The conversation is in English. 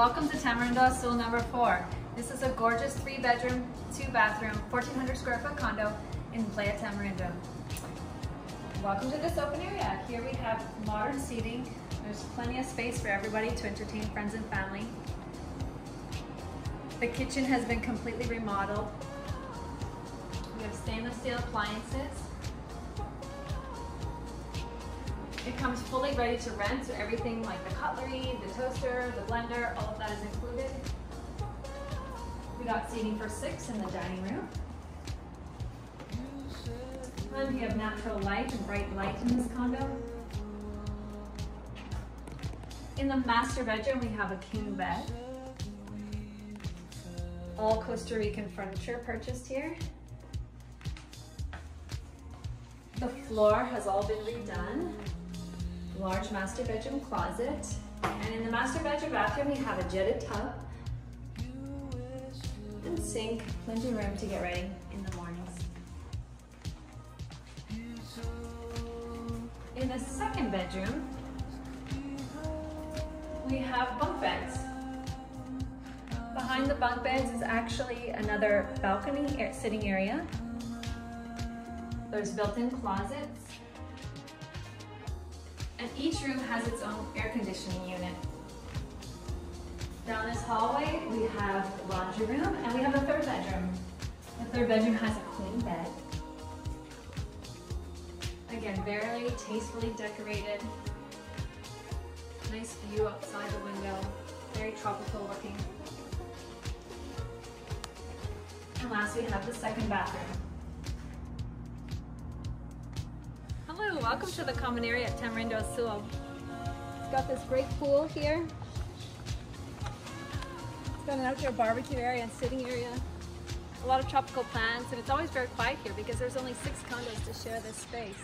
welcome to Tamarindo Azul number four. This is a gorgeous three bedroom, two bathroom, 1400 square foot condo in Playa Tamarindo. Welcome to this open area. Here we have modern seating. There's plenty of space for everybody to entertain friends and family. The kitchen has been completely remodeled. We have stainless steel appliances. It comes fully ready to rent, so everything like the cutlery, the toaster, the blender, all of that is included. We got seating for six in the dining room. And we have natural light and bright light in this condo. In the master bedroom, we have a king bed. All Costa Rican furniture purchased here. The floor has all been redone. Large master bedroom closet. And in the master bedroom bathroom, we have a jetted tub and sink, plenty of room to get ready in the mornings. In the second bedroom, we have bunk beds. Behind the bunk beds is actually another balcony sitting area. There's built-in closets. And each room has its own air conditioning unit. Down this hallway, we have the laundry room and we have a third bedroom. The third bedroom has a queen bed. Again, very tastefully decorated. Nice view outside the window. Very tropical looking. And last we have the second bathroom. Welcome to the common area at Tamarindo Azul. It's got this great pool here. It's got an outdoor barbecue area and sitting area. A lot of tropical plants and it's always very quiet here because there's only six condos to share this space.